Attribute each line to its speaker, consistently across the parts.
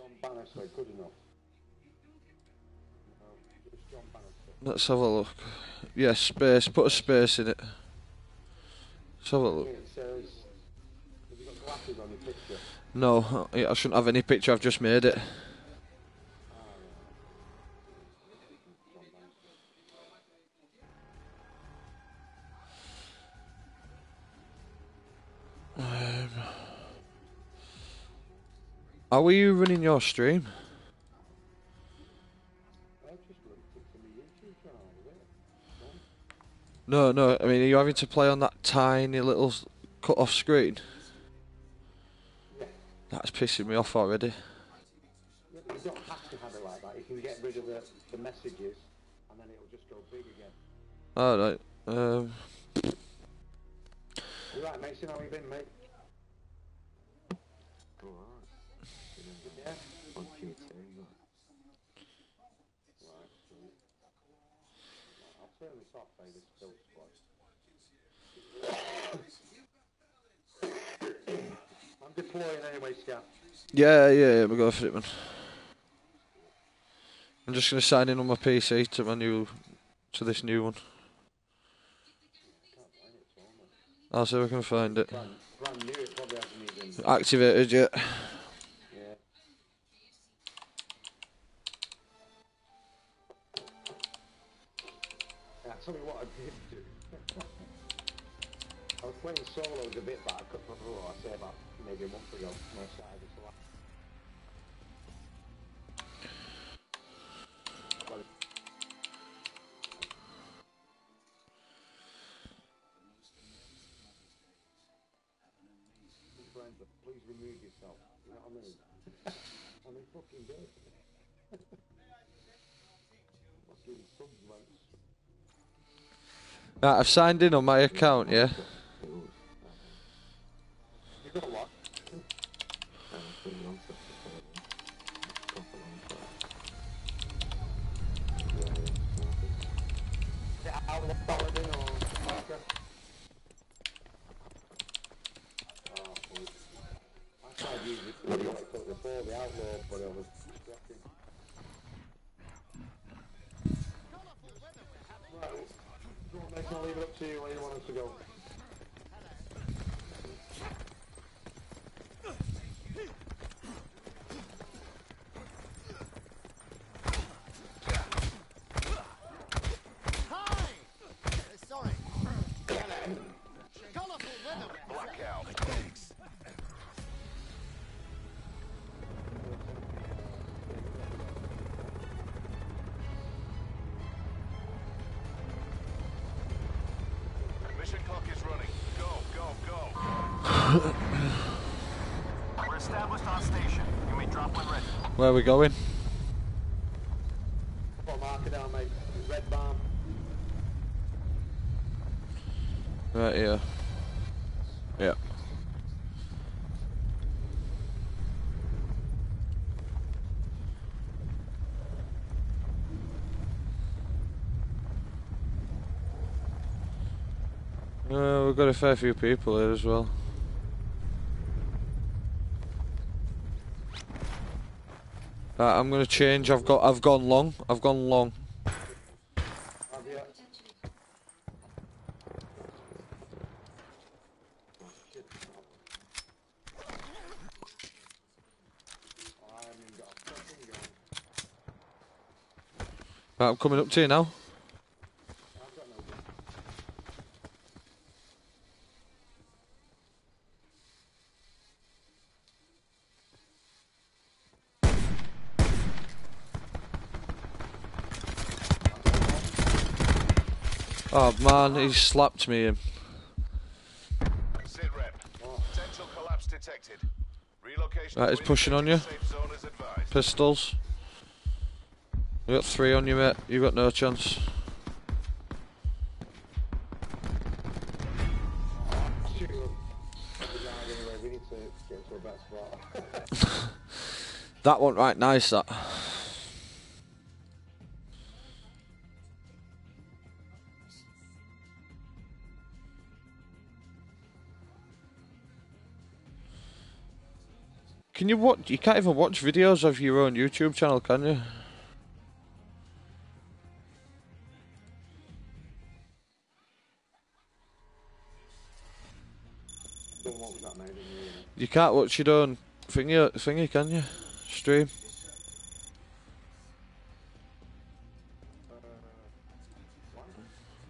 Speaker 1: John Bannister good enough? No, John Bannister.
Speaker 2: Let's have a look. Yeah, space. Put a space in it. Let's have a look.
Speaker 1: It says, have you got glasses on your picture?
Speaker 2: No, I shouldn't have any picture. I've just made it. How are you running your stream?
Speaker 1: I just looked it from the YouTube channel, is it?
Speaker 2: No, no. I mean, are you having to play on that tiny little cut-off screen? That's pissing me off already.
Speaker 1: You don't have to have it like that. You can get rid of the, the messages and then it'll just go big again.
Speaker 2: All right. Um,
Speaker 1: You right, Mason? How you been, mate? Deploying anyway, Scat.
Speaker 2: yeah, yeah, yeah. We go for it, man. I'm just gonna sign in on my PC to my new, to this new one. I'll see if I can find it.
Speaker 1: Brand, brand new, it probably hasn't even...
Speaker 2: Activated yet?
Speaker 1: Yeah. Yeah, tell me what I did do. I was playing solos a bit back, oh, I say about maybe a month ago, no side, it's a lot. Well, please remove yourself. You know what I mean? I mean, fucking do it. fucking submates.
Speaker 2: Right, I've signed in on my account. Yeah.
Speaker 1: You got what? Yeah, before the outlaw, but I was. Right, on, I'll leave it up to you where you want us to go.
Speaker 2: Where are we going?
Speaker 1: Put a marker down, mate. Red barn.
Speaker 2: Right here. Yeah. Uh, we've got a fair few people here as well. Right, I'm gonna change. I've got. I've gone long. I've gone long. Right, I'm coming up to you now. Man, he slapped me. in.
Speaker 3: Sit rep. Potential collapse detected. Relocation.
Speaker 2: Right, he's pushing on you.
Speaker 3: safe zone is advised.
Speaker 2: Pistols. You got three on you, mate. You got no chance.
Speaker 1: Shoot him. Put it down anyway. We need to get to a better spot.
Speaker 2: That one right nice. That. You watch? You can't even watch videos of your own YouTube channel, can you?
Speaker 1: You,
Speaker 2: can't watch your own thingy, thingy, can you? Stream.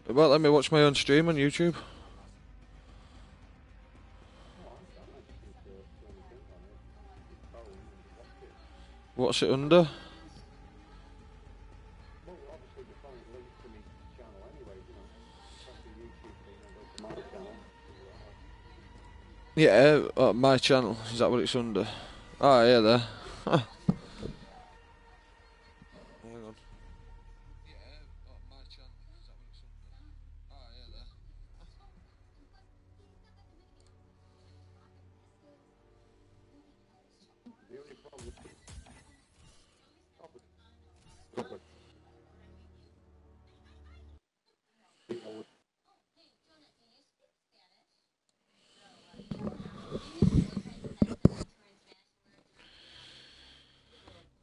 Speaker 2: Won't let me watch my own stream on YouTube. To it under? Yeah, uh, my channel. Is that what it's under? Oh, yeah, there.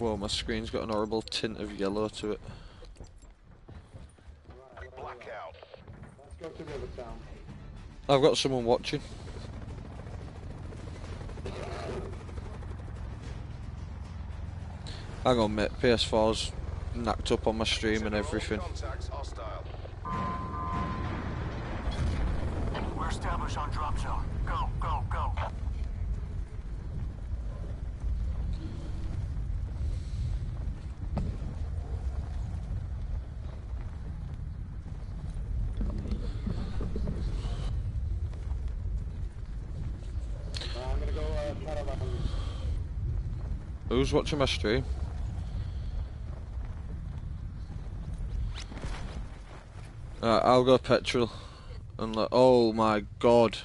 Speaker 2: Whoa, my screen's got an horrible tint of yellow to it.
Speaker 3: Blackout.
Speaker 1: Let's go to Rivertown.
Speaker 2: I've got someone watching. Hang on, mate. PS4's knacked up on my stream and everything.
Speaker 4: We're established on drop zone. Go, go, go.
Speaker 1: Uh, I'm gonna go uh, caravan.
Speaker 2: Who's watching my stream? I'll go petrol. And like, oh my god.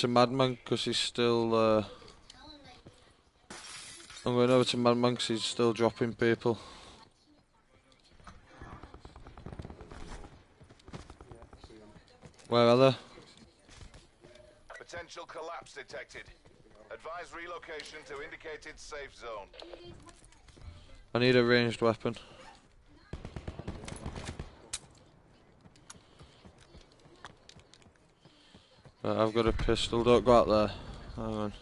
Speaker 2: To Madman because he's still. Uh, I'm going over to Madman because he's still dropping people. Where are they?
Speaker 3: Potential collapse detected. Advise relocation to indicated safe zone.
Speaker 2: I need a ranged weapon. I've got a pistol. Don't go out there. Hang on.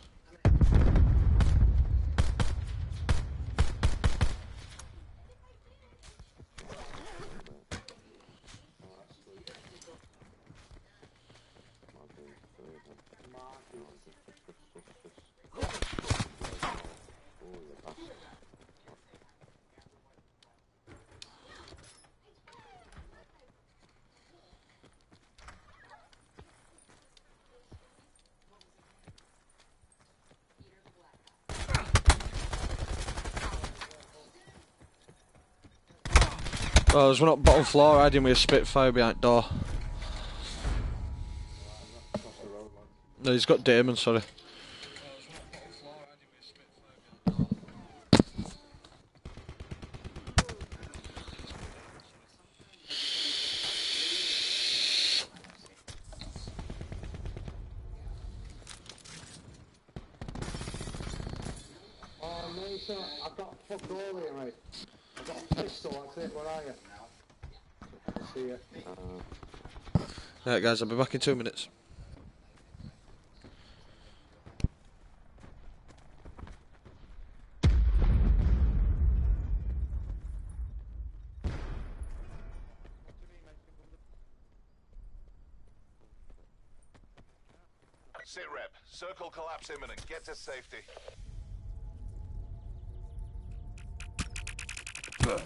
Speaker 2: There's one up bottom floor hiding with a Spitfire behind door. No, he's got Damon, sorry.
Speaker 1: Oh, mate. Listen, I've got fuck all here, mate. I've got a pistol, that's it. Where are you? I see you.
Speaker 2: Right, guys, I'll be back in two minutes.
Speaker 3: Sit rep. Circle collapse imminent. Get to safety.
Speaker 1: No,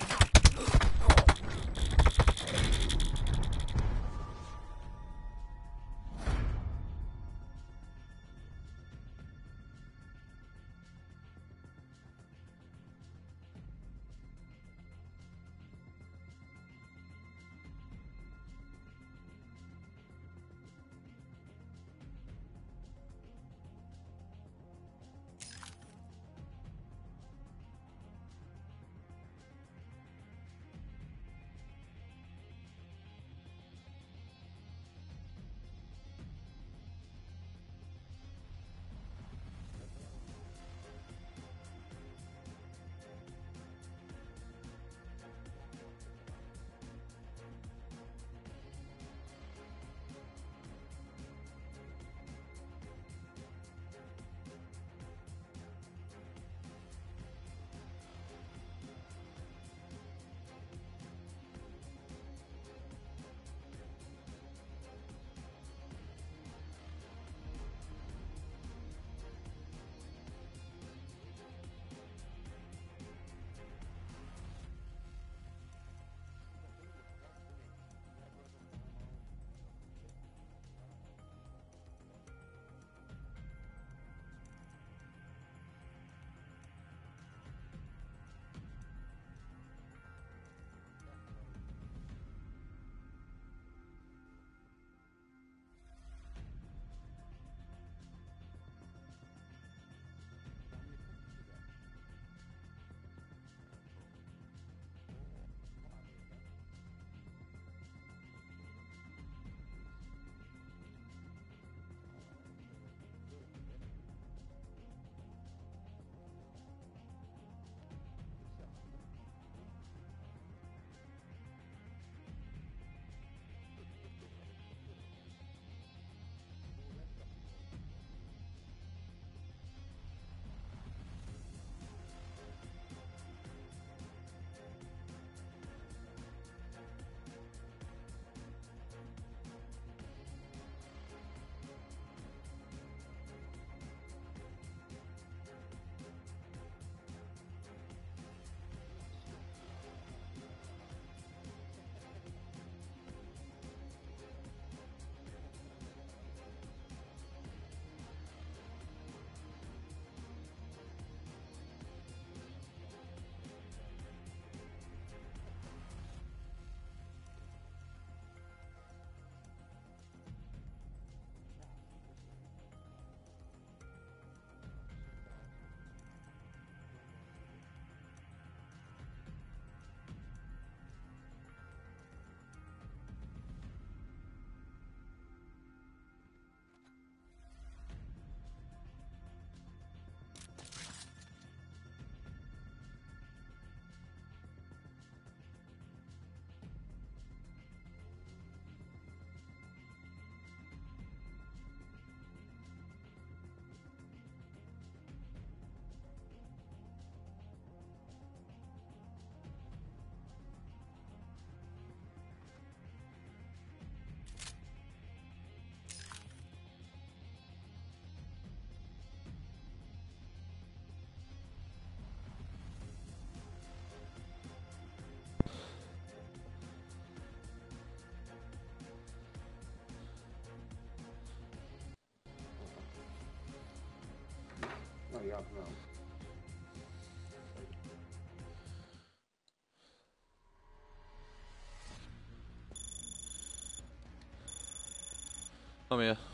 Speaker 1: you have no.
Speaker 2: I'm here.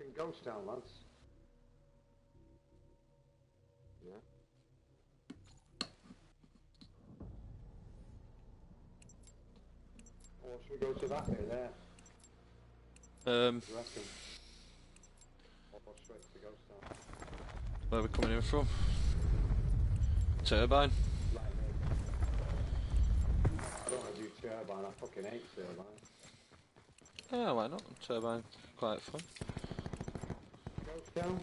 Speaker 1: In Ghost Town, lads. Yeah. Or should we go to that bit there?
Speaker 2: Um,
Speaker 1: you reckon? Or or straight to Ghost Town?
Speaker 2: where are we coming in from? Turbine.
Speaker 1: Like. I don't want to do turbine, I fucking hate turbine.
Speaker 2: Yeah, why not? Turbine, quite fun.
Speaker 1: Ghost Town?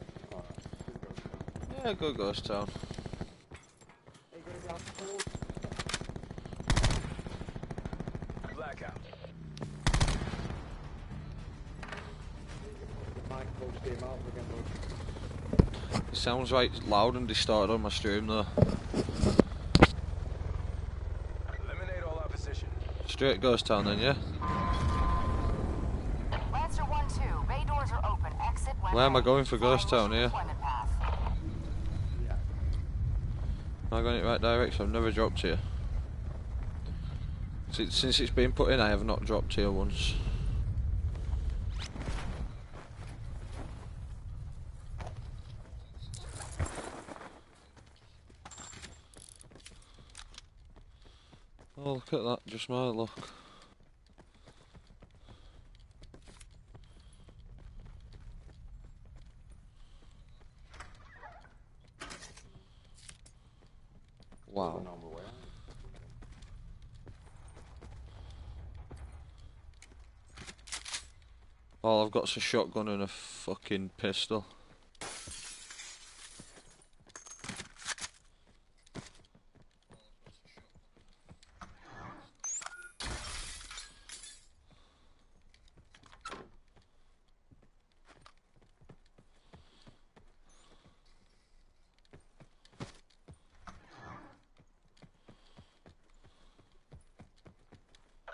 Speaker 1: Go Ghost Town.
Speaker 2: Yeah, go Ghost Town.
Speaker 1: Are you going to be out cold?
Speaker 3: Blackout.
Speaker 1: The mic close to your mouth again, bud.
Speaker 2: It sounds right loud and distorted on my stream though.
Speaker 3: Eliminate all opposition.
Speaker 2: Straight Ghost Town then, yeah?
Speaker 5: Lancer 1-2, bay doors are open. Exit when
Speaker 2: Where am I going for Ghost Town here? Am I going in the right direction? I've never dropped here. Since, since it's been put in, I have not dropped here once. Oh, look at that, just my luck. Wow.
Speaker 1: Moving on the way.
Speaker 2: All a shotgun and a fucking pistol.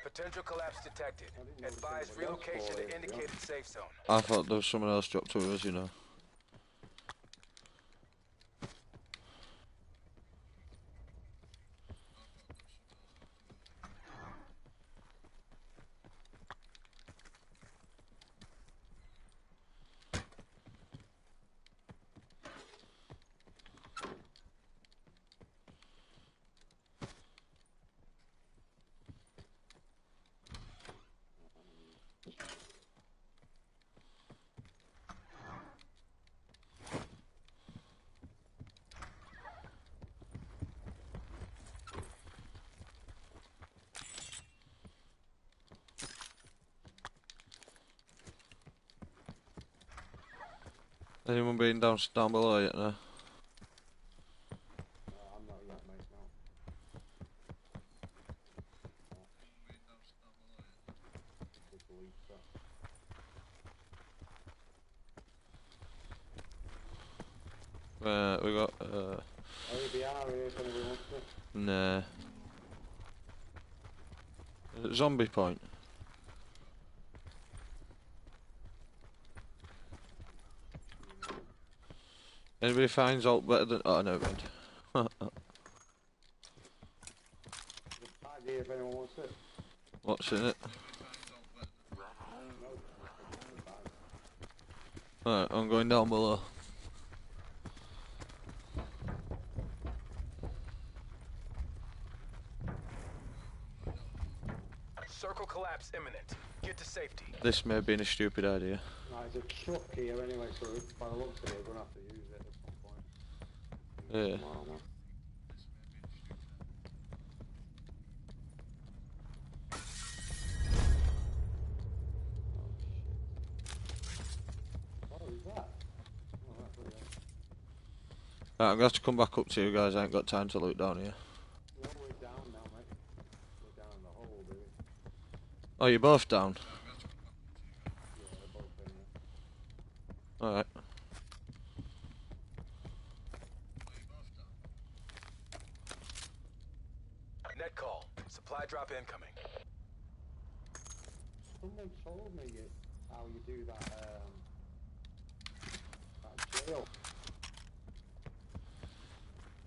Speaker 3: Potential collapse detected. Advise relocation to indicated safe zone.
Speaker 2: I thought there was someone else dropped to us, you know. Anyone been down down below yet? No.
Speaker 1: No, I'm not yet, mate, no. Just believe so.
Speaker 2: Uh, we got uh, nah. Uh, Zombie point. Anybody finds alt better than? Oh no, mind.
Speaker 1: Just tag here if anyone wants it.
Speaker 2: What's in it?
Speaker 1: No, just the bag.
Speaker 2: Alright, I'm going down below.
Speaker 3: Circle collapse imminent. Get to safety.
Speaker 2: This may have been a stupid idea.
Speaker 1: No, there's a truck here anyway, so by the looks of it, we're going is.
Speaker 2: Right, I'm gonna have to come back up to you guys. I ain't got time to look down here.
Speaker 1: We're down now, mate. We're down in the hole, dude.
Speaker 2: Oh, you're both down.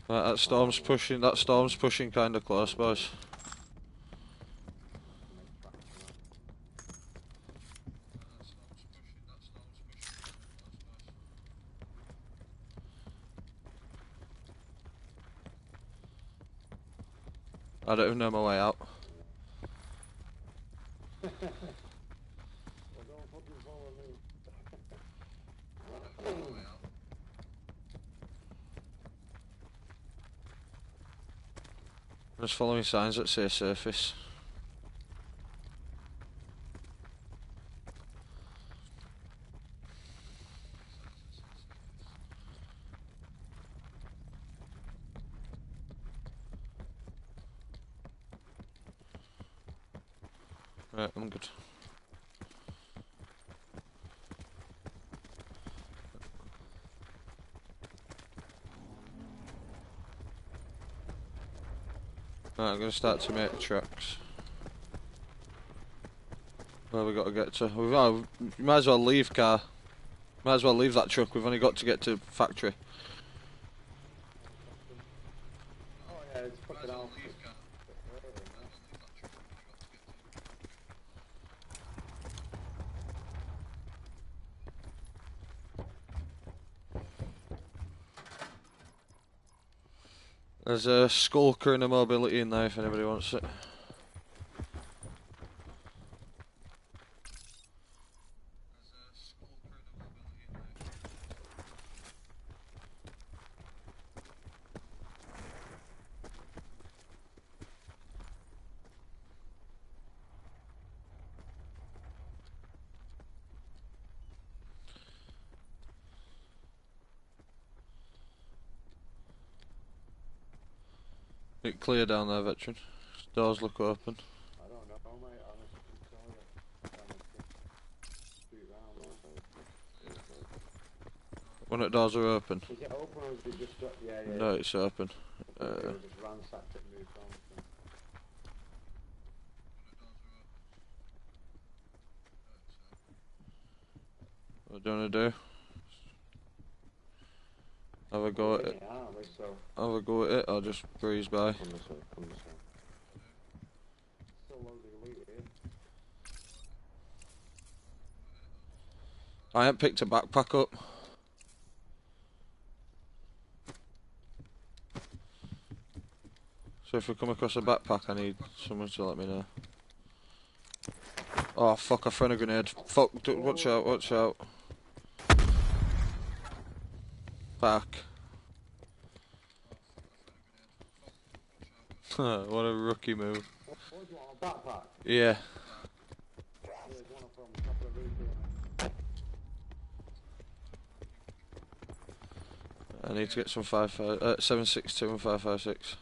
Speaker 2: Right, that storm's pushing, that storm's pushing kinda close, boys. I don't even know my way out. Following signs that say surface. Right, I'm good. Right, I'm gonna start to make tracks. Where we got to get to? We've oh, we might as well leave car. Might as well leave that truck. We've only got to get to factory.
Speaker 1: Oh yeah, it's fucking out.
Speaker 2: There's a skulker and a mobility in there if anybody wants it. Clear down there, veteran. Doors look open.
Speaker 1: I don't know, mate. I honestly couldn't tell you. Honestly. Street round, honestly.
Speaker 2: When the doors are open.
Speaker 1: Is it open or is it just? Yeah, yeah.
Speaker 2: No, it's open.
Speaker 1: Uh, just ransacked it and moved on. So.
Speaker 2: what do you want to do? Have a go at it.
Speaker 1: Yeah, aren't we? So.
Speaker 2: Have a go at it. I'll just breeze by.
Speaker 1: Come this way, come this way. Still loads of loot here.
Speaker 2: I haven't picked a backpack up. So if we come across a backpack, I need someone to let me know. Oh fuck! I thrown a grenade. Fuck! Watch out! Watch out! Back. what a rookie move.
Speaker 1: What, what do you want, a backpack?
Speaker 2: Yeah.
Speaker 1: There's one up on top of the roof here.
Speaker 2: I need to get some five five uh, seven six two and five five six.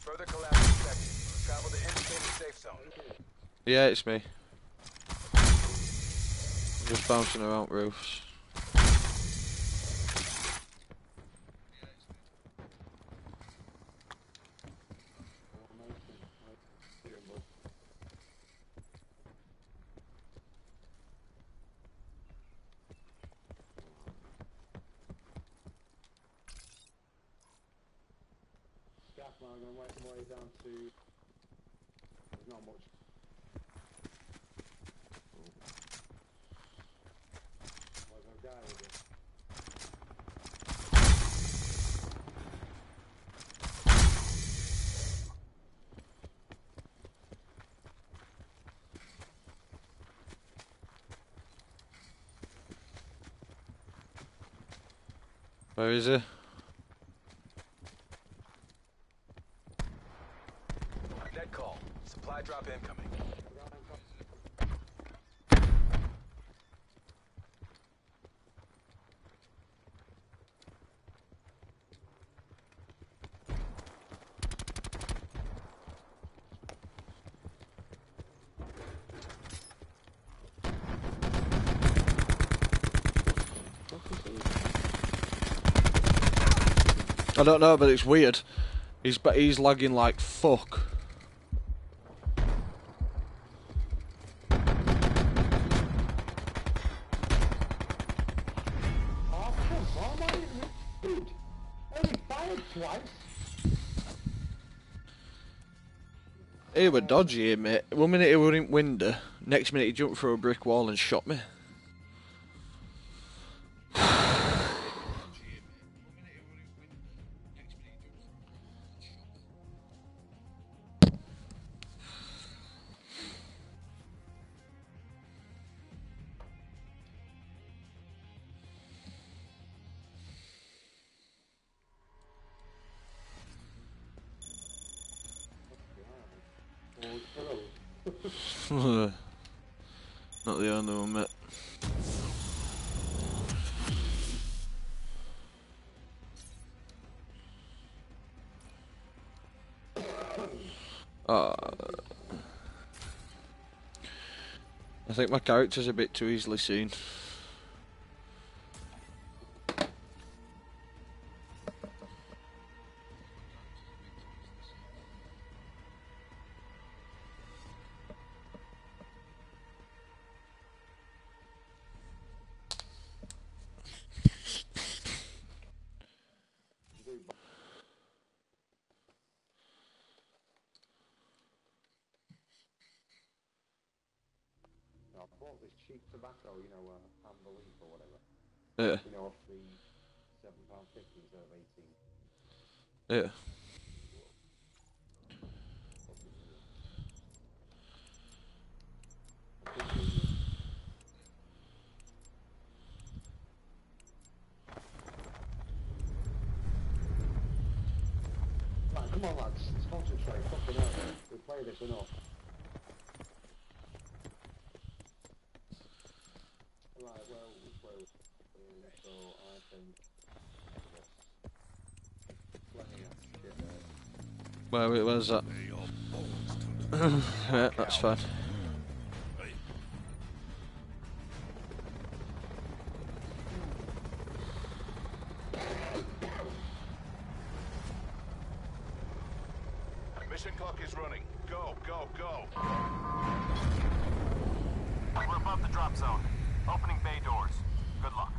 Speaker 3: Further collapse. Travel to safe zone.
Speaker 2: Yeah, it's me. Just bouncing around roofs.
Speaker 1: Formation. Right. Here, bud. Gaff, man, I'm gonna work my way down to. There's not much. Where's our guy with it?
Speaker 2: Where is he?
Speaker 3: Net call. Supply drop incoming.
Speaker 2: I don't know, but it's weird. He's but he's lagging like fuck. He were dodgy, mate. One minute he were in window, next minute he jumped through a brick wall and shot me. I think my character's a bit too easily seen.
Speaker 1: Tobacco, you know, uh, or whatever.
Speaker 2: Yeah,
Speaker 1: You know, off the seven pound fifty instead of eighteen.
Speaker 2: yeah.
Speaker 1: Right, come on, lads. Let's concentrate. Fucking hell. We play this enough. Right, well, which way was uh, So I think. Plenty of shit there.
Speaker 2: Where, where- where's that? yeah, that's fine.
Speaker 3: Mission clock is running. Go, go, go.
Speaker 4: We're above the drop zone. Opening bay doors. Good luck.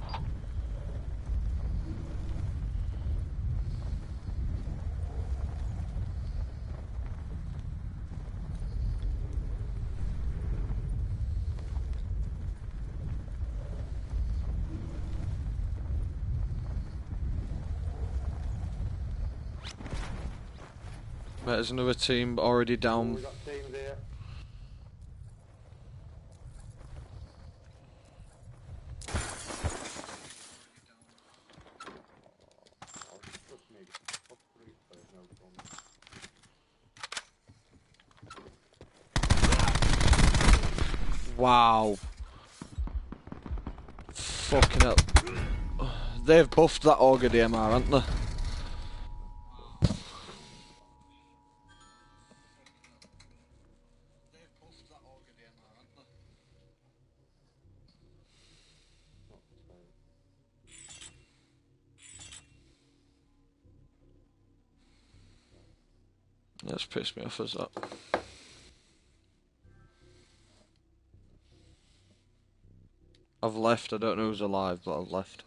Speaker 2: There's another team already
Speaker 1: We
Speaker 2: down.
Speaker 1: got teams here. Trust me, up three, there's no fun.
Speaker 2: Wow. Fucking hell. They've buffed that Auger DMR, haven't they? Me off as that. I've left, I don't know who's alive, but I've left.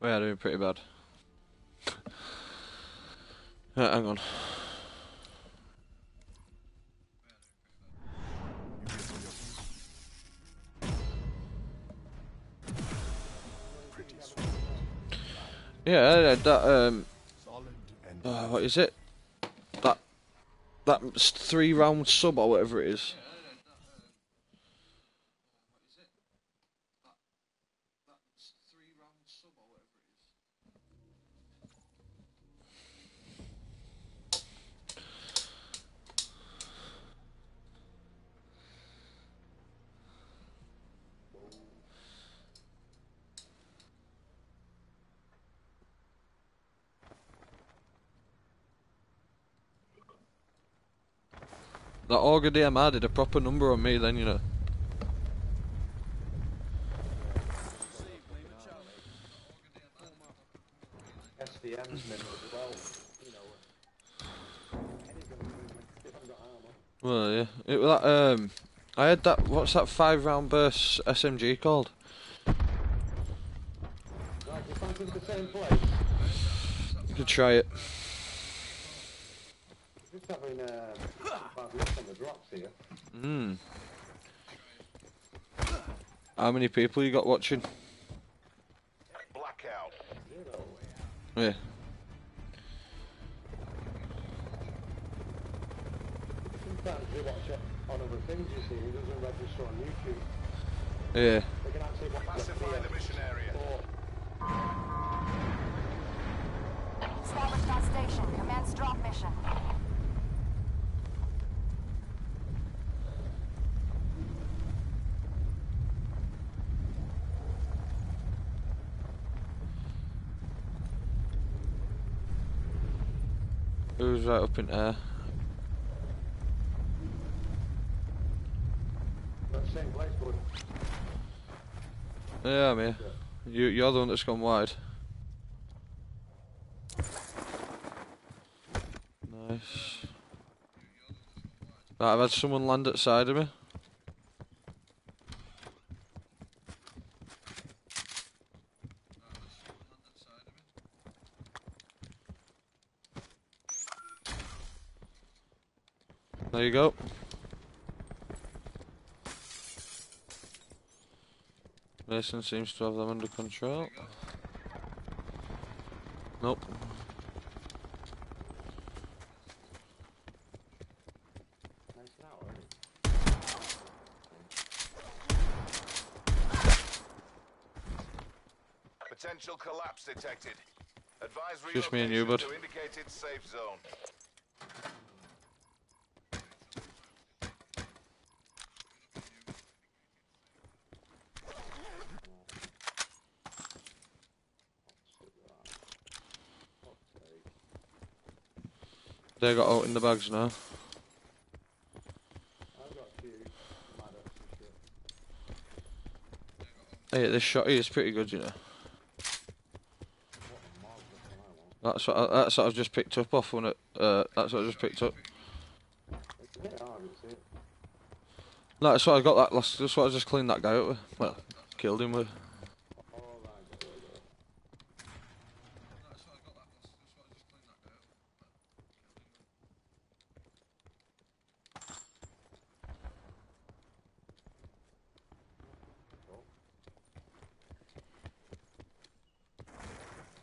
Speaker 2: We are doing pretty bad. Right, hang on. Yeah, uh, that um, uh, what is it? That that three round sub or whatever it is. Auger DMR did a proper number on me then, you know.
Speaker 1: SVM's minimum as well. You know, any gun movement, if I've got armor.
Speaker 2: Well, yeah. It was that, um, I had that, what's that five round burst SMG called?
Speaker 1: Right, you fancy the same place?
Speaker 2: You could try it.
Speaker 1: Just having five looks on the drops here.
Speaker 2: Hmm. How many people you got watching?
Speaker 3: Blackout.
Speaker 1: Zero.
Speaker 2: Yeah.
Speaker 1: Sometimes they watch it on other things, you see, it doesn't register on YouTube.
Speaker 2: Yeah.
Speaker 1: They can actually watch it
Speaker 3: Pacify the mission area.
Speaker 1: Or
Speaker 5: Established on station. Commence drop mission.
Speaker 2: Who's right up in air? Yeah, I'm here. You, you're the one that's gone wide. Nice. Right, I've had someone land at side of me. There you go. Mason seems to have them under control. Nope.
Speaker 1: Nice now, isn't it?
Speaker 3: Potential collapse detected. Advise
Speaker 2: Just me and you, bud. They got out in the bags now. Hey, this shot is pretty good, you know. That's what I, that's what I've just picked up off when it. Uh, that's what I just picked up. No, that's what I got that last. That's what I just cleaned that guy up with. Well, killed him with.
Speaker 1: All right, there we go.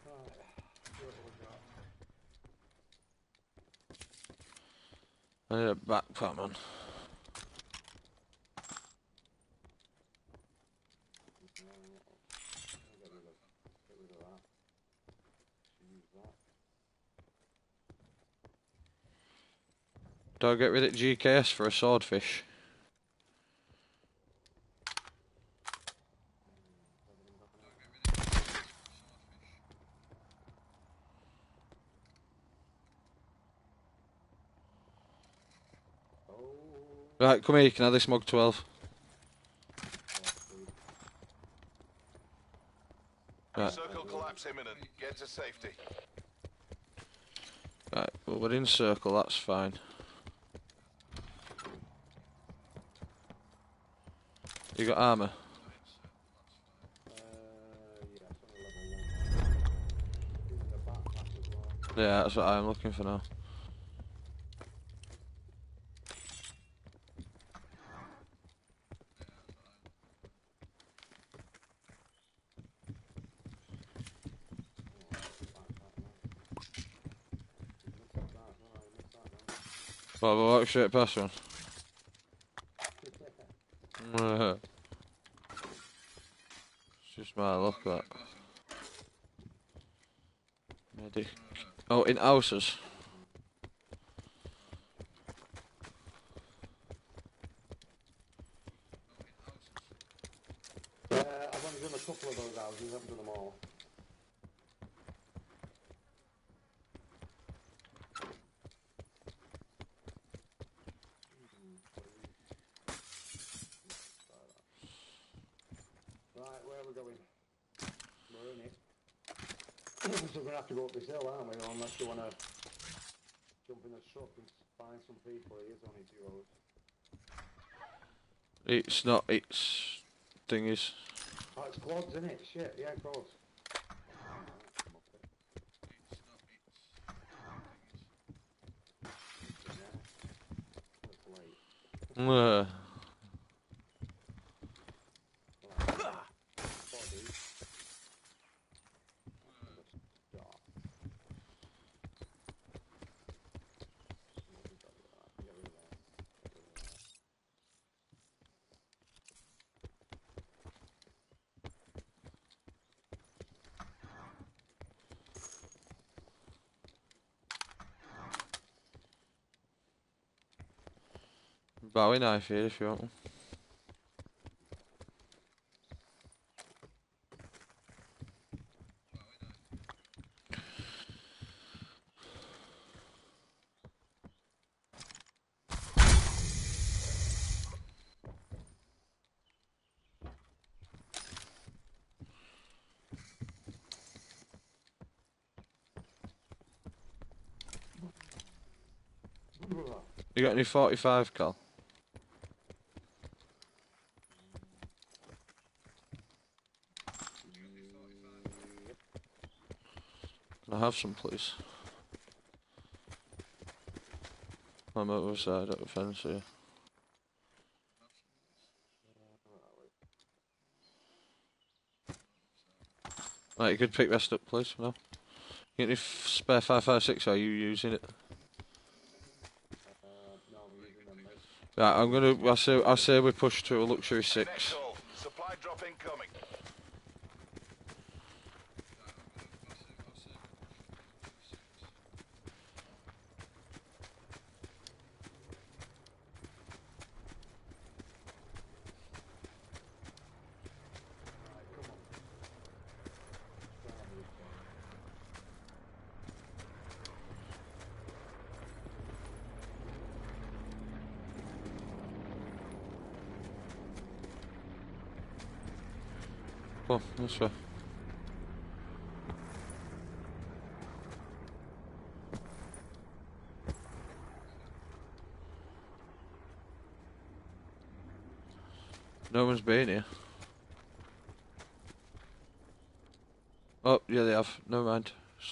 Speaker 1: Right, see what we got.
Speaker 2: I need a backpack, man.
Speaker 1: Get rid of, get rid of that. Use that.
Speaker 2: Get rid of GKS for a swordfish? Right, come here. You can have this Mog 12. Right,
Speaker 3: Circle collapse imminent. Get to safety.
Speaker 2: right. Well, we're in circle. That's fine. You got armor?
Speaker 1: Yeah,
Speaker 2: that's what I'm looking for now. Well, we'll walk straight past one. Medic. Oh, in houses.
Speaker 1: Some people. It is only two hours.
Speaker 2: It's not. It's thingies.
Speaker 1: Oh, it's quads, isn't it? Shit, yeah, course.
Speaker 2: Uh, Bowie knife here if you want. You got any 45 cal? I have some, please. I'm over. side of the fence here. Right, you could pick rest up, please, now. You get spare 556, are you using it? Uh, no, I'm right, I'm gonna. I say, I say we push to a luxury 6.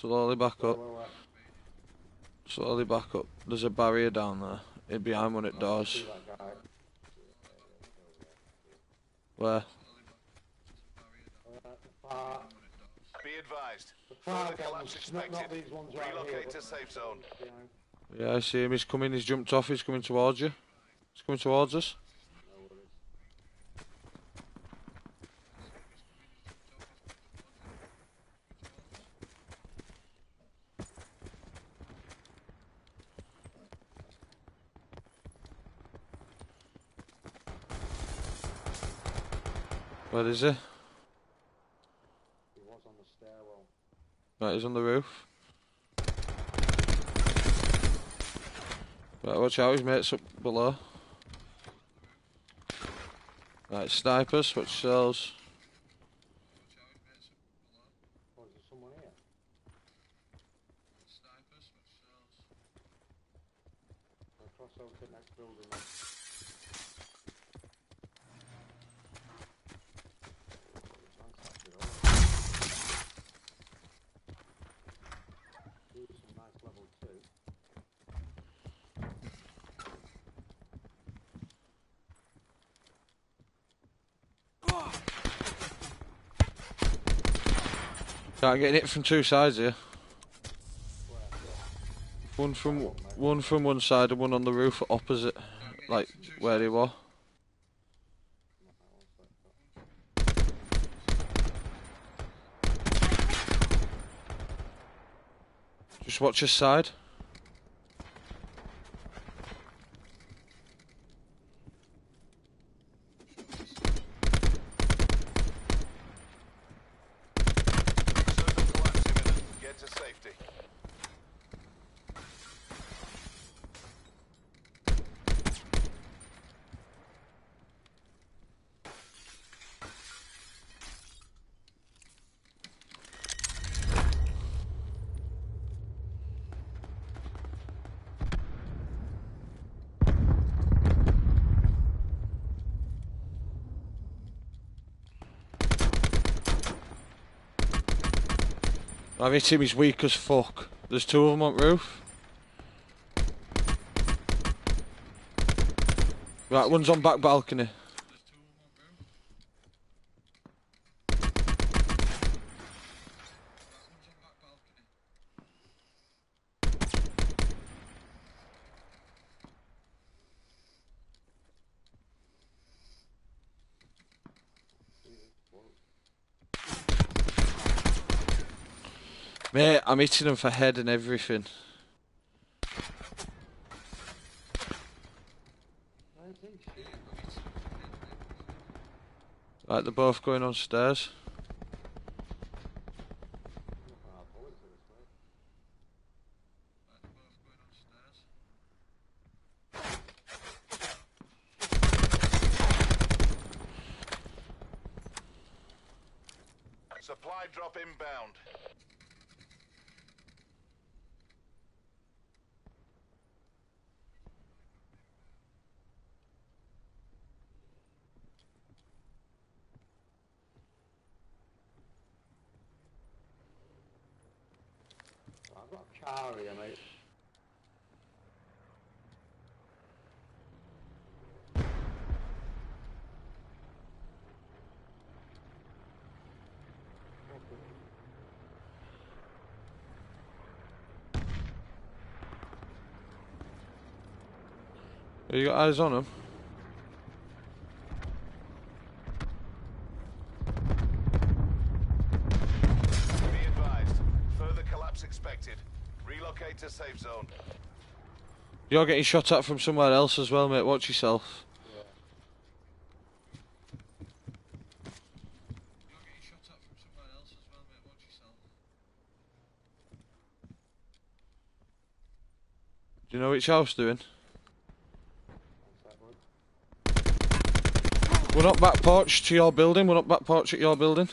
Speaker 2: Slowly back up. Slowly back up. There's a barrier down there. In behind when it the doors.
Speaker 1: See that guy.
Speaker 2: Where?
Speaker 3: Be advised.
Speaker 1: the far
Speaker 3: Further collapse
Speaker 1: ones, not, not
Speaker 3: expected.
Speaker 1: these ones right here.
Speaker 3: Relocate to safe zone.
Speaker 2: Yeah, I see him. He's coming. He's jumped off. He's coming towards you. He's coming towards us. Where is he?
Speaker 1: He was on the stairwell.
Speaker 2: Right, he's on the roof. Right, watch out, his mate's up below. Right, snipers, watch cells.
Speaker 1: Oh, is there someone here? I'll cross over to the next building. then. Ransacked it all. Ooh, some nice level two.
Speaker 2: Can't get hit from two sides here. One from one from one side and one on the roof opposite, like where they were. Just watch your side.
Speaker 3: Circle collapse imminent. Get to safety.
Speaker 2: Hit him, he's weak as fuck. There's two of them on roof. Right, one's on back balcony. I'm hitting them for head and everything. Right, they're both going on stairs.
Speaker 3: Supply drop inbound.
Speaker 1: Here, mate.
Speaker 2: You got eyes on them?
Speaker 3: Be advised. Further collapse expected. Relocate to safe zone.
Speaker 2: You're getting shot at from somewhere else as well, mate. Watch yourself. Do you know which house doing? We're not back porch to your building. We're not back porch at your building.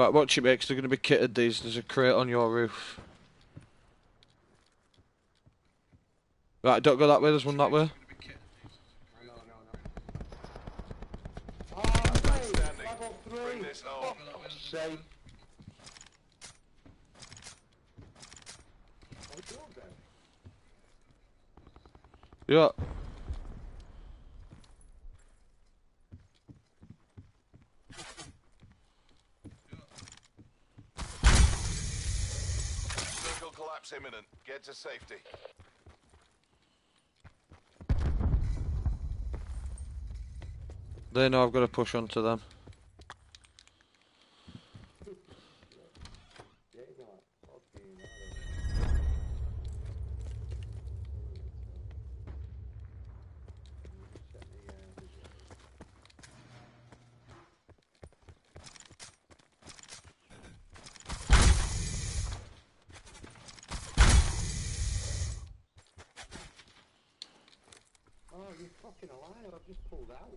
Speaker 2: Right, watch it, mate, they're going to be kitted these. There's a crate on your roof. Right, don't go that way. There's one that way.
Speaker 1: No, no. Oh, mate,
Speaker 3: Standing.
Speaker 1: level
Speaker 3: Bring
Speaker 1: three.
Speaker 3: this home.
Speaker 1: Say. Oh, go on then.
Speaker 2: Yeah.
Speaker 3: Circle collapse imminent. Get to safety.
Speaker 2: They know I've got to push onto them.
Speaker 1: Yeah, he's not fucking hell. Set the, uh, visual. Oh, you fucking a liar, I've just pulled out.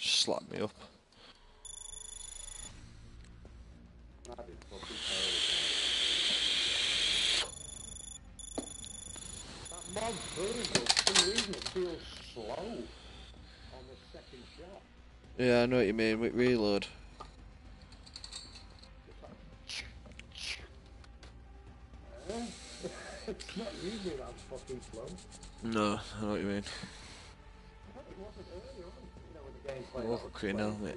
Speaker 2: Slap me up.
Speaker 1: That'd be fucking terrible. That mod burns though, for reason it feels slow on the second shot.
Speaker 2: Yeah, I know what you mean. With reload.
Speaker 1: It's not usually that fucking slow.
Speaker 2: No, I know what you mean. Fucking hell, mate.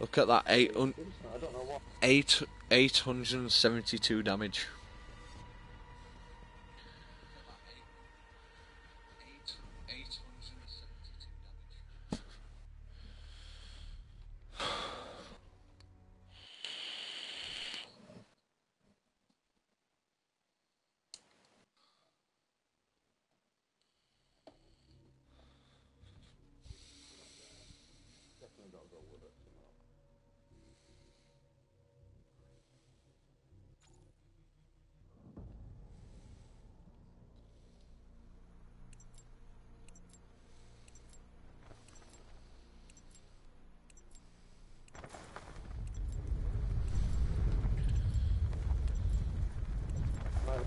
Speaker 2: Look at that, eight hun-
Speaker 1: Instant, I don't know what.
Speaker 2: eight, 872 damage.
Speaker 1: Definitely got to go with it tomorrow. Right.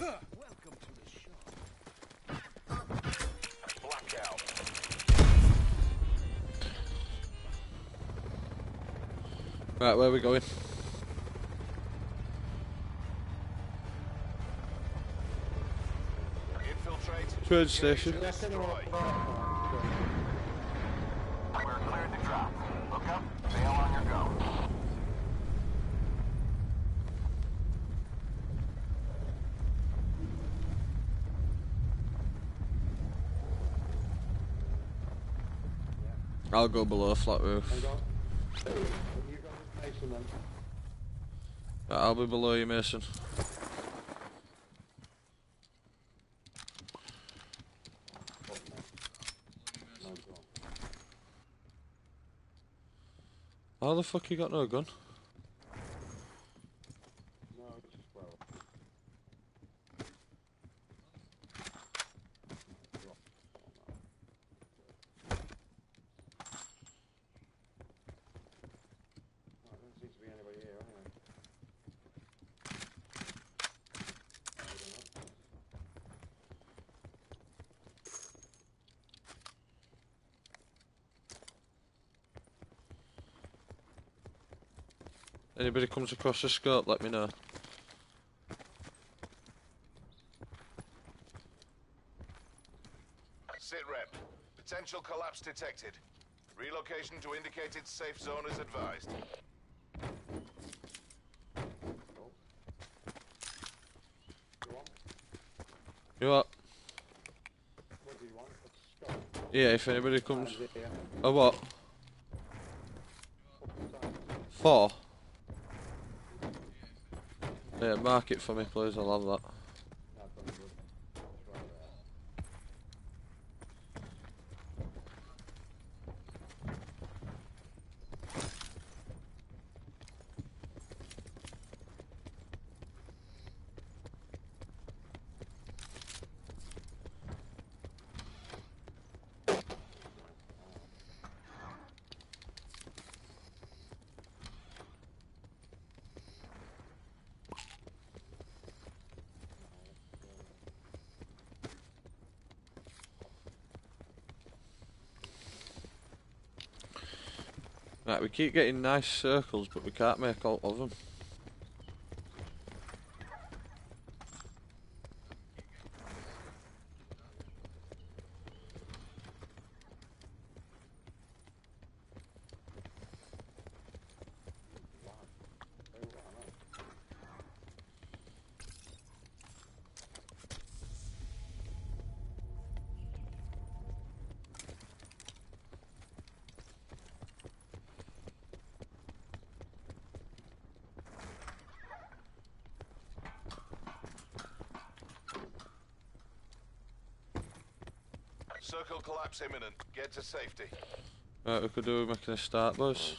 Speaker 3: Blackout.
Speaker 2: Right, where are we going?
Speaker 3: Infiltrate.
Speaker 2: Train station.
Speaker 3: Destroy.
Speaker 4: We're cleared to drop. Look up, bail on your go.
Speaker 2: I'll go below flat roof.
Speaker 1: Hang on. You go with Mason then.
Speaker 2: Right, I'll be below you, Mason. How the fuck you got no gun?
Speaker 1: No, it's just well. Oh, there doesn't seem to be anybody here anyway. I don't know.
Speaker 2: Anybody comes across the scope, let me know.
Speaker 3: Sit rep. Potential collapse detected. Relocation to indicated safe zone is advised.
Speaker 2: You what?
Speaker 1: What do you want? A scope?
Speaker 2: Yeah, if anybody comes.
Speaker 1: A.
Speaker 2: Oh, what? Four? Yeah, mark it for me, please. I love that.
Speaker 1: That's done good. It's right there.
Speaker 2: Right, we keep getting nice circles, but we can't make all of them.
Speaker 1: They were on that.
Speaker 3: Circle imminent. Get to safety.
Speaker 2: Right, we could do with making a start, boys.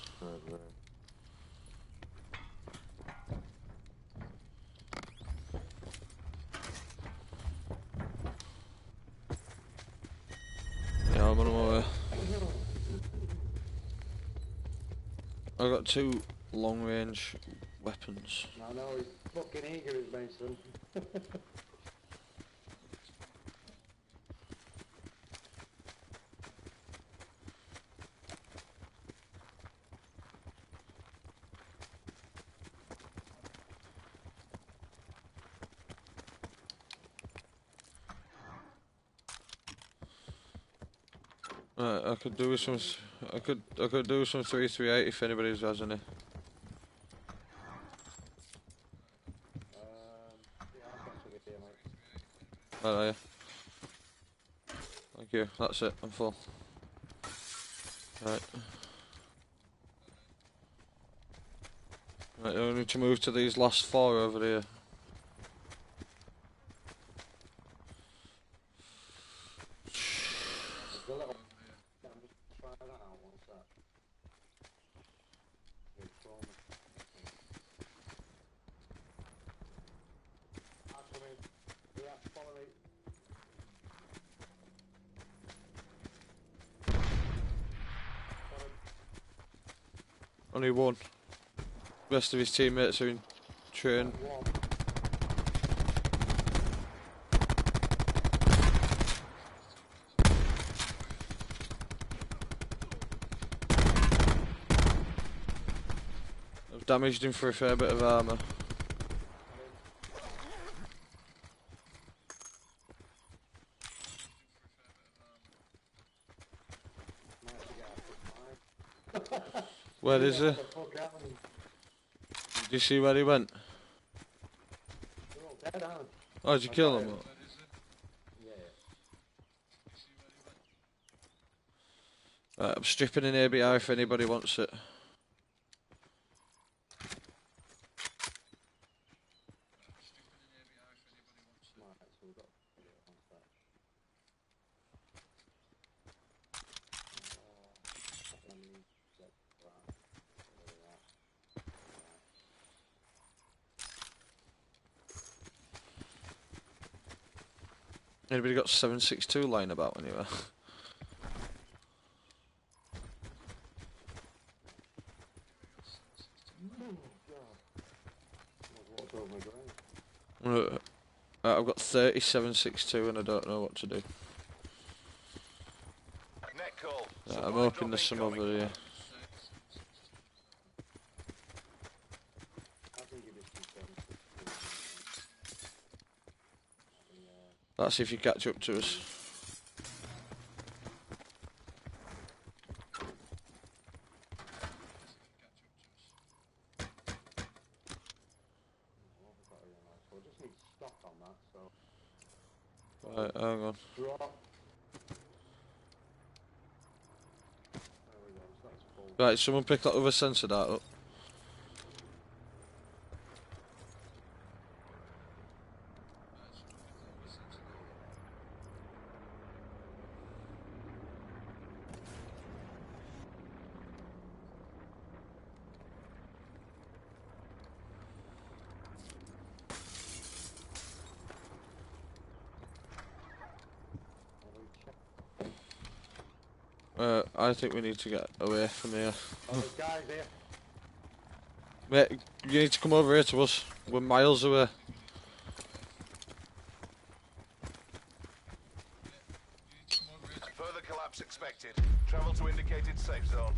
Speaker 2: Yeah, I'm on my way. I got two long range weapons.
Speaker 1: I know he's fucking eager as Mason.
Speaker 2: Right, I could do some. I could. I could do some three three eight if anybody has any.
Speaker 1: Yeah, I've got some here, mate.
Speaker 2: Oh yeah. Thank you. That's it. I'm full. Right. Right, we need to move to these last four over here.
Speaker 1: There's a little... Yeah, I'm just trying that out, one sec. Good phone. Ah, come in. Yeah, follow me. Follow.
Speaker 2: Only one. Rest of his teammates are in train. I've damaged him for a fair bit of armour. Where is he?
Speaker 1: What the fuck happened?
Speaker 2: Did you see where he went?
Speaker 1: Dead, aren't
Speaker 2: Oh, did you kill him?
Speaker 1: Yeah.
Speaker 2: Right, I'm stripping an ABR if anybody wants it.
Speaker 1: Right, so we've got... Yeah, one sec. Uh, let me get that. There we are. Right.
Speaker 2: Anybody got 762 lying about anywhere?
Speaker 1: Almost walked over my grave.
Speaker 2: Uh, I've got 3762 and I don't know what to do.
Speaker 3: Net call.
Speaker 2: Right, I'm hoping there's some over here.
Speaker 1: I can give you some seven six two. Yeah.
Speaker 2: see if you catch up to us.
Speaker 1: That,
Speaker 2: Right, hang on. Right, someone pick that other sensor dart up. Uh, I think we need to get away from here.
Speaker 1: Oh, there's guys here.
Speaker 2: Mate, you need to come over here to us. We're miles away.
Speaker 3: Further collapse expected. Travel to indicated safe zone.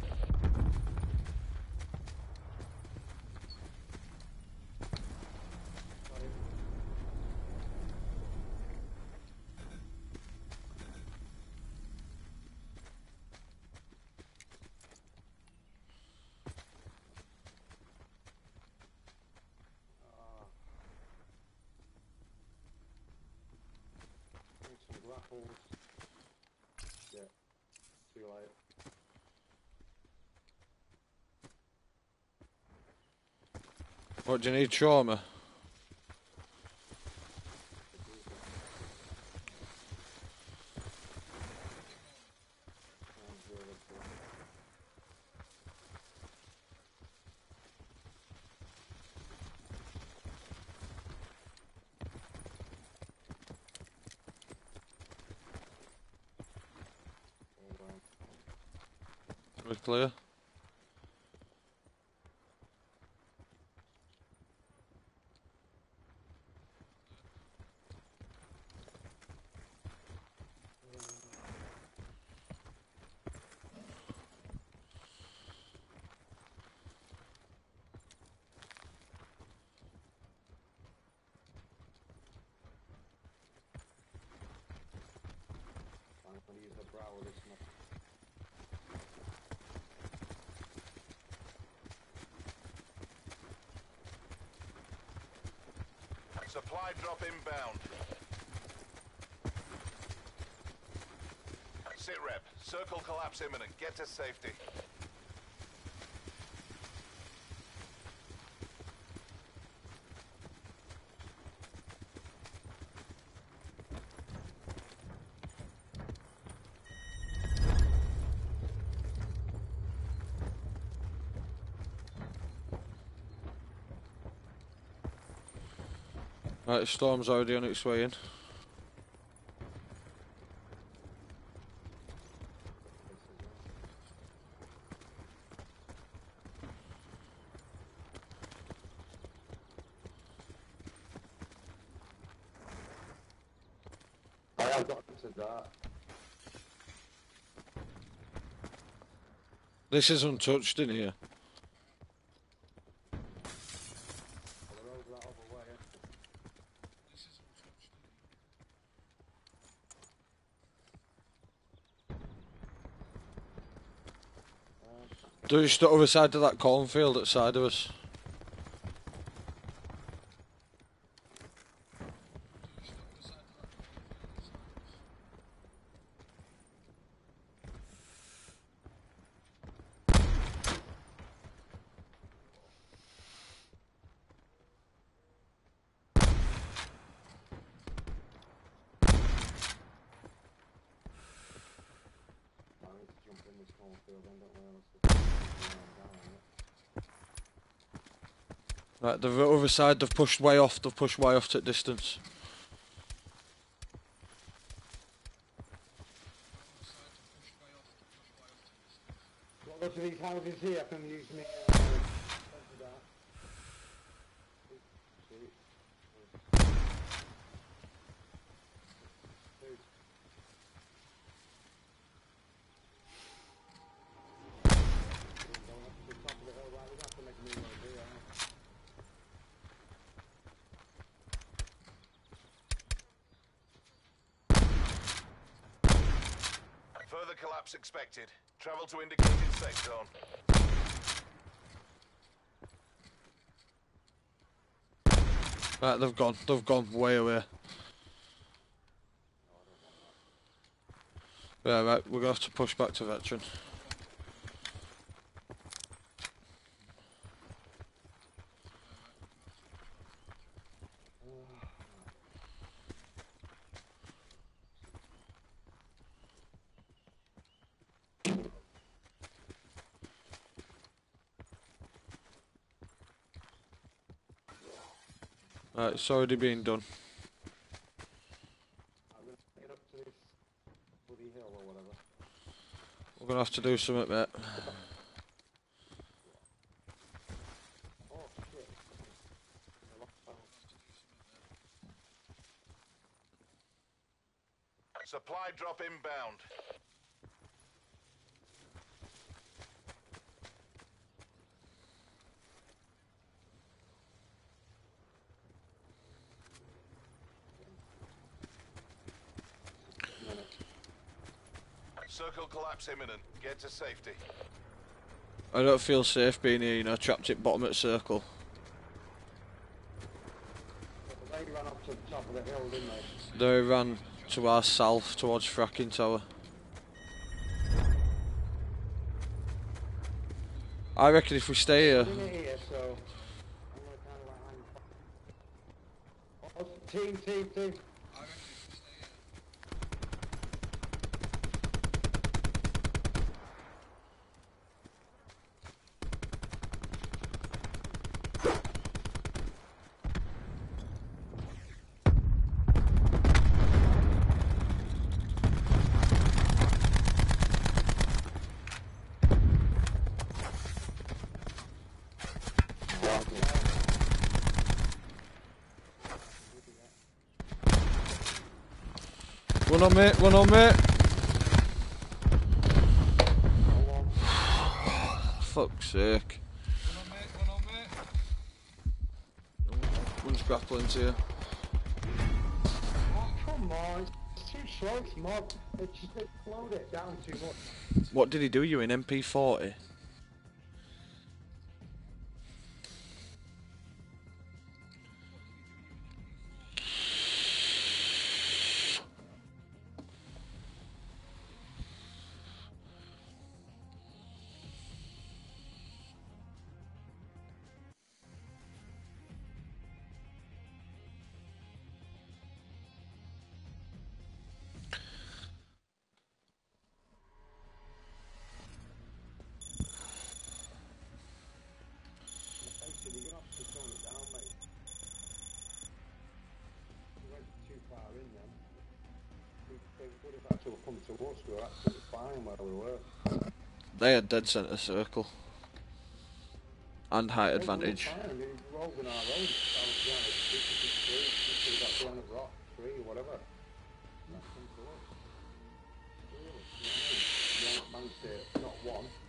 Speaker 2: What do you need trauma?
Speaker 1: Good.
Speaker 3: Inbound. Sit rep. Circle collapse imminent. Get to safety.
Speaker 2: Right, the storm's already on its way in.
Speaker 1: I have got to that.
Speaker 2: This is untouched in here.
Speaker 1: Well, they're over that other way. eh?
Speaker 2: Just the other side of that cornfield outside of us.
Speaker 1: I need to jump in this cornfield then, don't we? Else it's down, yeah.
Speaker 2: Right, the other side they've pushed way off. They've pushed way off to distance.
Speaker 1: Well, look at these houses here. I can use me. Uh, sensor dart. See? Dude. Going up to the top of the hill, right, we're gonna have to make a new road here, aren't we?
Speaker 3: Further collapse expected. Travel to indicated safe zone.
Speaker 2: Right, they've gone. They've gone way away. Yeah, right, we're gonna have to push back to veteran. It's already been done. We're gonna have to do something, mate.
Speaker 3: Supply drop inbound. Circle collapse imminent. Get to safety.
Speaker 2: I don't feel safe being here, you know, trapped at bottom of the circle.
Speaker 1: They ran up to the top of the hill, didn't they?
Speaker 2: They ran to our south towards Fracking Tower. I reckon if we stay here,
Speaker 1: here, so kind of like. Oh, team, team, team.
Speaker 2: One on me, one on me.
Speaker 1: Go on.
Speaker 2: Fuck's sake. One's grappling to you.
Speaker 1: Come on, it's too slow. It's just slowed it down too much.
Speaker 2: What did he do you in MP40?
Speaker 1: Were absolutely where we were.
Speaker 2: They had dead centre circle. And height advantage.
Speaker 1: fine, we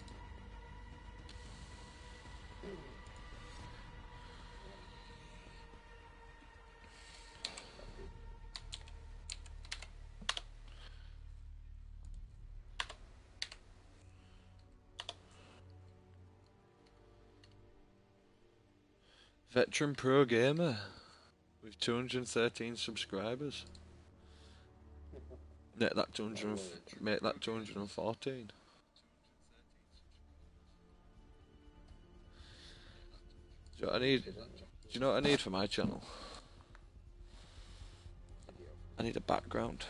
Speaker 2: Veteran pro gamer with 213 subscribers. Make that 200, f- make that 214. Do you know what I need? Do you know what I need for my channel? I need a background.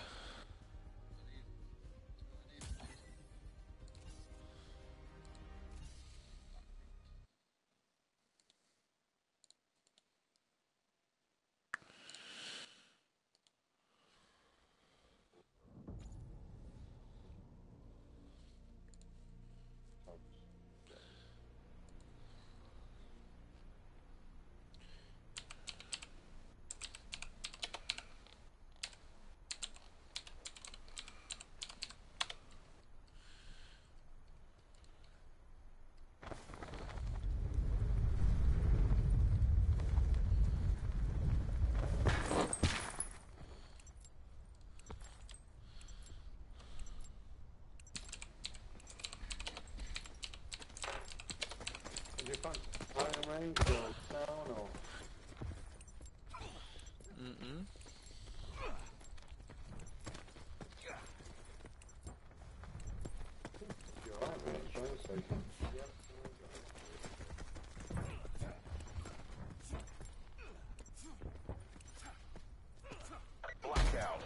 Speaker 1: Did you find fire range or town or?
Speaker 2: Mm-mm.
Speaker 1: You're right, mate, train station.
Speaker 3: Blackout.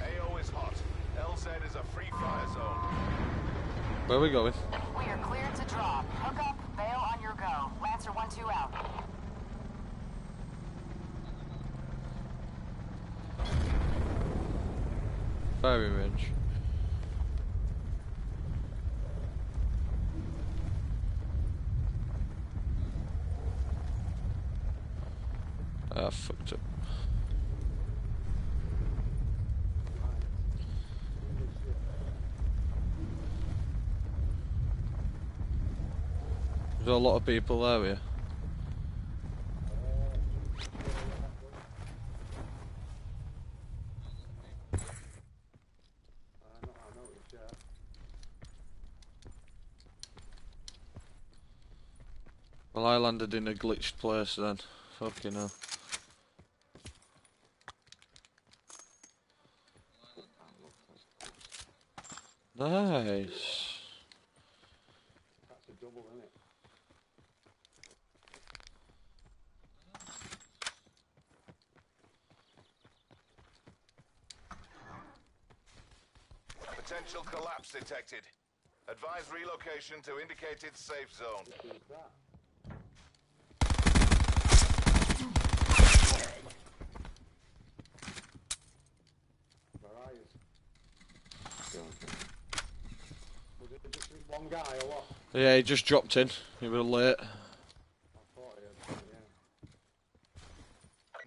Speaker 3: AO is hot. LZ is a free fire zone.
Speaker 2: Where are we going?
Speaker 5: We are cleared to drop. Hook up, bail on your go. Lancer 1-2 out.
Speaker 2: Firing range. Ah, fucked up. There's a lot of people there
Speaker 1: noticed, yeah.
Speaker 2: Well, I landed in a glitched place then. Fucking hell. Nice.
Speaker 1: That's a double, isn't it?
Speaker 3: Potential collapse detected. Advise relocation to indicated safe zone.
Speaker 1: Where are you? Was it just one guy or what?
Speaker 2: Yeah, he just dropped in. He was late.
Speaker 1: I he had, yeah.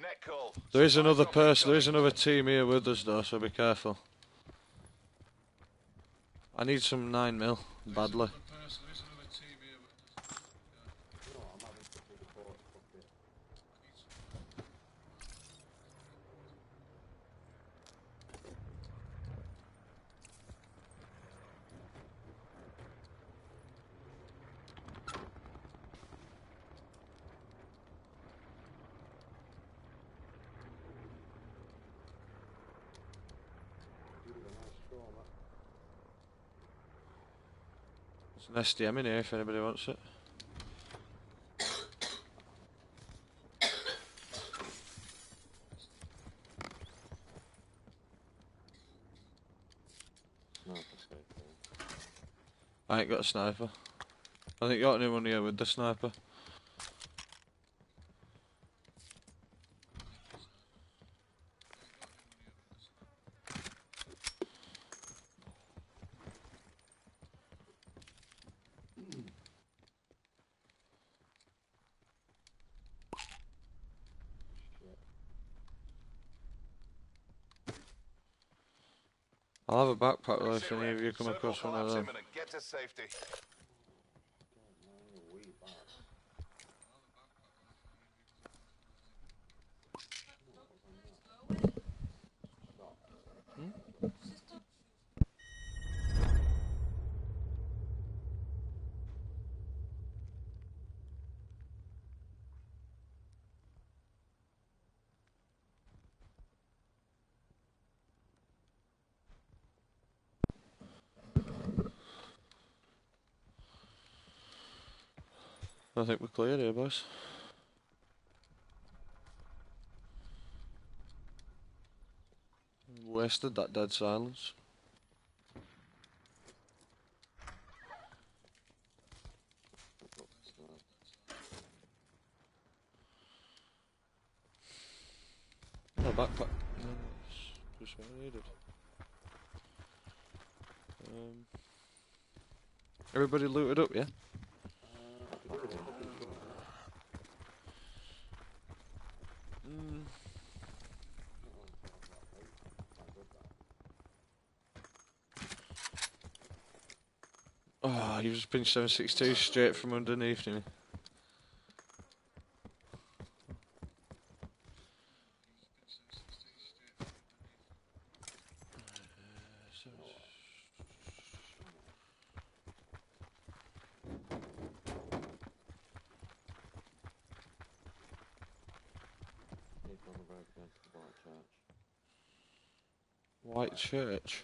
Speaker 3: Net call.
Speaker 2: There is another person. There is another team here with us though, so be careful. I need some nine mil badly.
Speaker 1: You know what, I'm having to do the port, fuck it. Give it a nice trauma.
Speaker 2: There's an SDM in here if anybody wants it. I ain't got a sniper. I think you got anyone here with the sniper. I'll have a backpack though if any of you come across one of them. I think we're clear here, boys. Wasted that dead silence. Oh, backpack. No, it's just what I needed. Um, everybody looted up, yeah? Mm. Oh, you just pinched 762 straight from underneath me. White Church.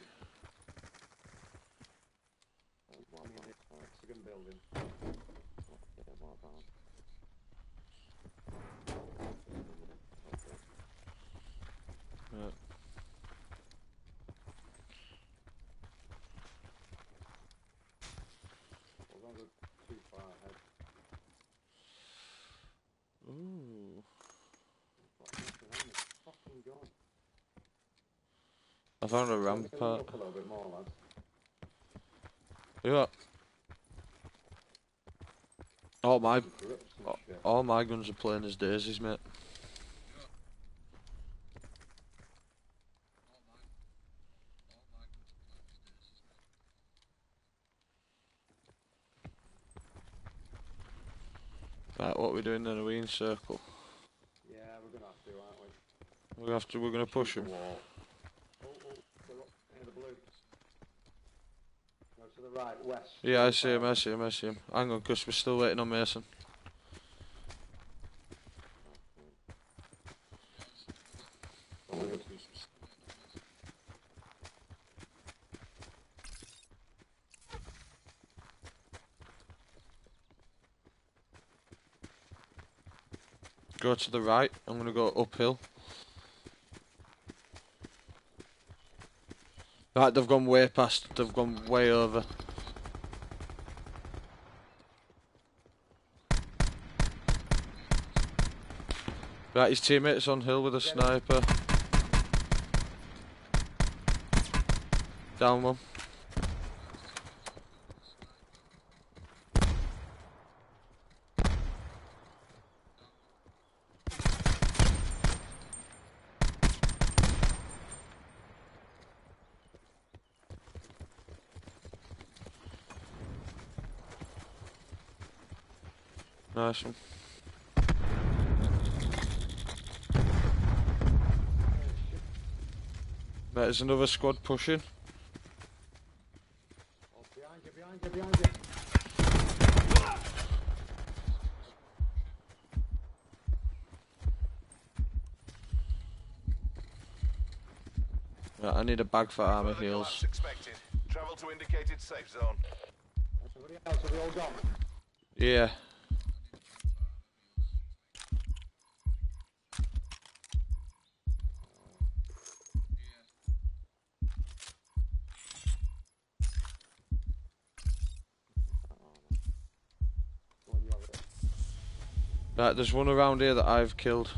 Speaker 1: I mean, it's Mexican building.
Speaker 2: Right.
Speaker 1: As long as it's too far ahead.
Speaker 2: Ooh.
Speaker 1: Got nothing on it. Fucking gone.
Speaker 2: I found a
Speaker 1: Can we
Speaker 2: rampart.
Speaker 1: look a little bit more, lads.
Speaker 2: All my all, all my guns are plain as daisies, mate. Right, what are we doing then? Are we in circle?
Speaker 1: Yeah, we're gonna have to, aren't we?
Speaker 2: We have to. We're gonna push him.
Speaker 1: The wall. Oh, oh, the, ro- near the blue. No, to the right, west.
Speaker 2: Yeah, I see him. I see him. I see him. Hang on, cause we're still waiting on Mason. Go to the right. I'm gonna go uphill. Right, they've gone way past. They've gone way over. Right, his teammates on hill with a sniper. Down one. Nice one. Mate, there's another squad pushing.
Speaker 1: Oh, behind you, behind you, behind you.
Speaker 2: Right, I need a bag for armor heals.
Speaker 3: expected. Travel to indicated safe zone.
Speaker 1: Else, have we all gone?
Speaker 2: Yeah. There's one around here that I've killed.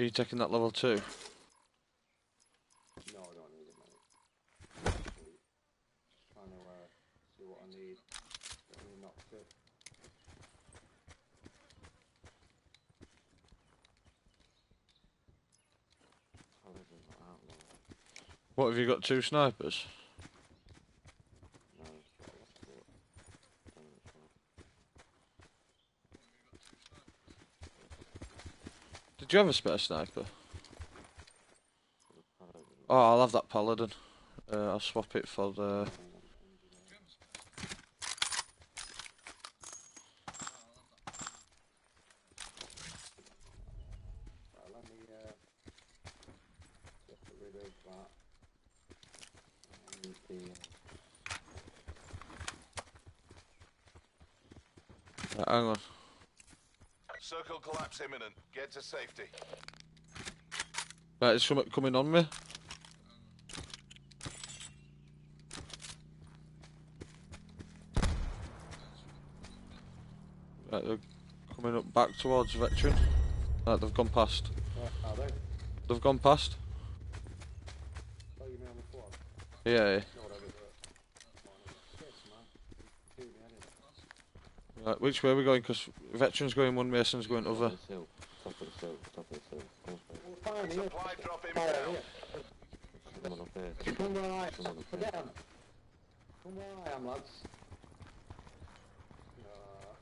Speaker 2: Are you taking that level two?
Speaker 1: No, I don't need it, mate. Actually, Just trying to uh, see what I need. Get me knocked it.
Speaker 2: Have you got? Two snipers? Did you have a spare sniper? Oh, I'll have that paladin. Uh, I'll swap it for the.
Speaker 1: Right, let me uh, get rid of that. And the,
Speaker 2: Right, hang on.
Speaker 3: Circle collapse imminent. Get to safety.
Speaker 2: Right, there's something coming on me. Right, they're coming up back towards veteran. Right, they've gone past.
Speaker 1: uh, are they?
Speaker 2: They've gone past.
Speaker 1: Oh, you mean on the quad?
Speaker 2: Yeah, yeah.
Speaker 1: No, whatever. but- Yes, man. Two behind it.
Speaker 2: Right, which way are we going? Because veteran's going one, Mason's going other.
Speaker 1: Here.
Speaker 3: Supply drop
Speaker 1: Oh,
Speaker 3: inbound.
Speaker 1: here. Come where I am. Come where I am, lads. Uh,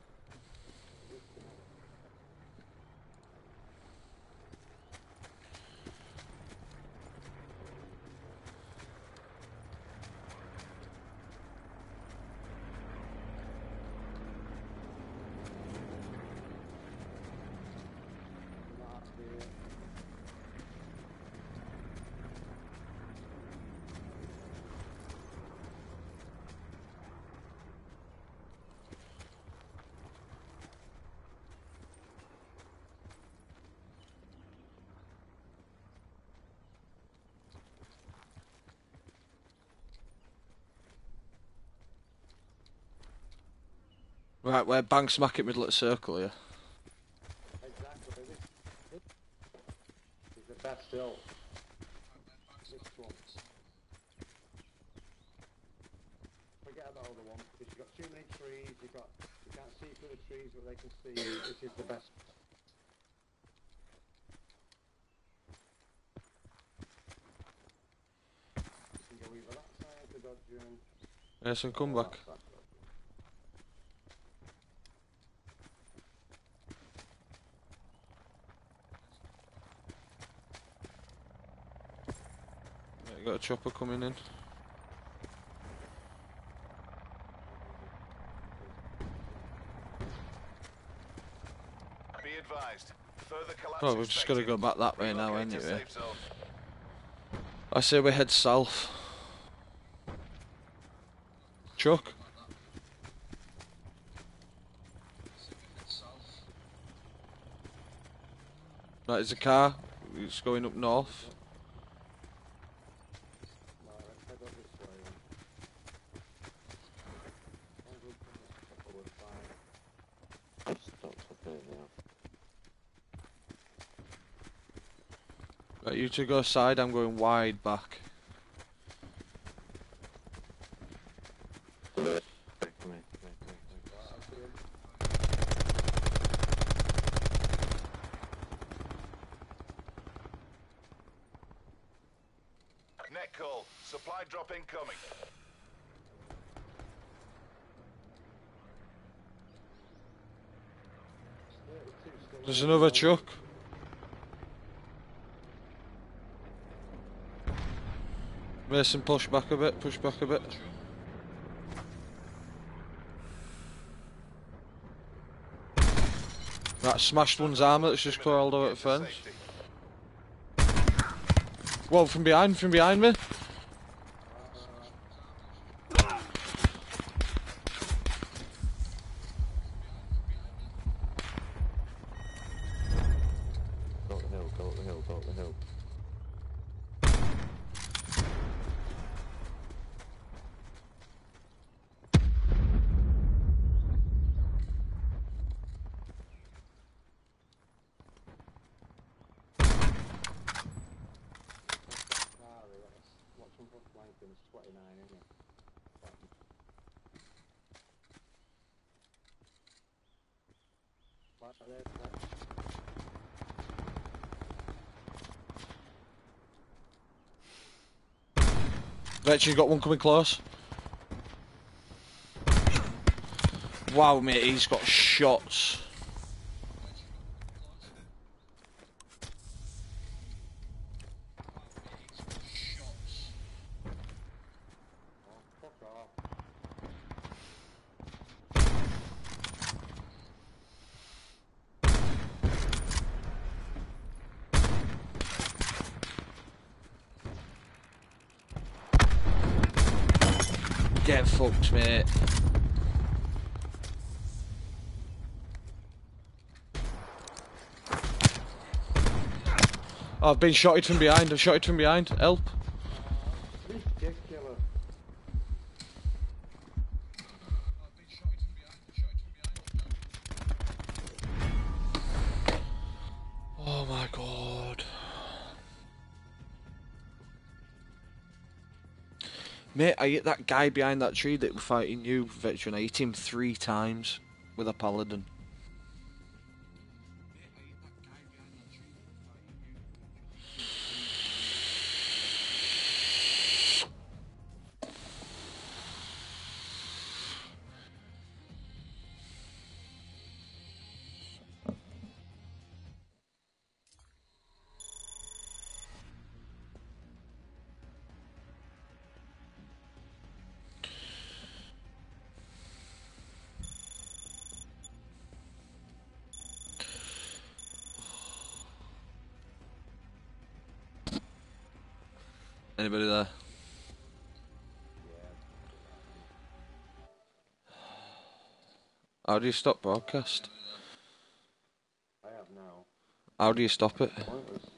Speaker 1: not here.
Speaker 2: Right, we're bang smack it middle of the circle here.
Speaker 1: Exactly. This, this is the best hill. Forget about the one because you've got too many trees. You've got you can't see through the trees, but they can see you. This is the best. You can go either that side to Dodgem.
Speaker 2: Mason, come back.
Speaker 1: that side.
Speaker 2: Right, you got a chopper coming in.
Speaker 3: Be advised. Further collapse
Speaker 2: Oh, we've just got to go back that way now, anyway. I say we head south. Chuck? Right, there's a car. It's going up north.
Speaker 1: Right, let's head up this way then. As long as we come up, couple of fine.
Speaker 2: Two go side, I'm going wide back.
Speaker 3: net call. Supply drop incoming.
Speaker 1: Thirty-two still
Speaker 2: There's
Speaker 1: there.
Speaker 2: another truck. Mason, push back a bit, push back a bit. That smashed one's armour that's just crawled over the fence. Whoa, from behind, from behind me.
Speaker 1: Go up the hill, go up the hill, go up the hill. Ferrari, let's watch them put flanking, it's 29, isn't it? Right there, right.
Speaker 2: Vetch, you got one coming close. Wow, mate, he's got shots.
Speaker 1: Oh, fuck off.
Speaker 2: Get fucked, mate. Oh, I've been shotted from behind. I've shotted from behind. Help. Oh my god. Mate, I hit that guy behind that tree that was fighting you, veteran. I hit him three times with a paladin. Anybody there? How do you stop broadcast?
Speaker 1: I have now.
Speaker 2: How do you stop it?
Speaker 1: Pointless.